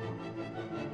Música